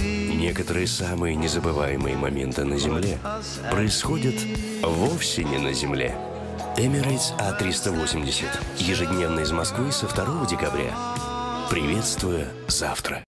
Некоторые самые незабываемые моменты на Земле происходят вовсе не на Земле. Emirates A380. А Ежедневно из Москвы со 2 декабря. Приветствую завтра.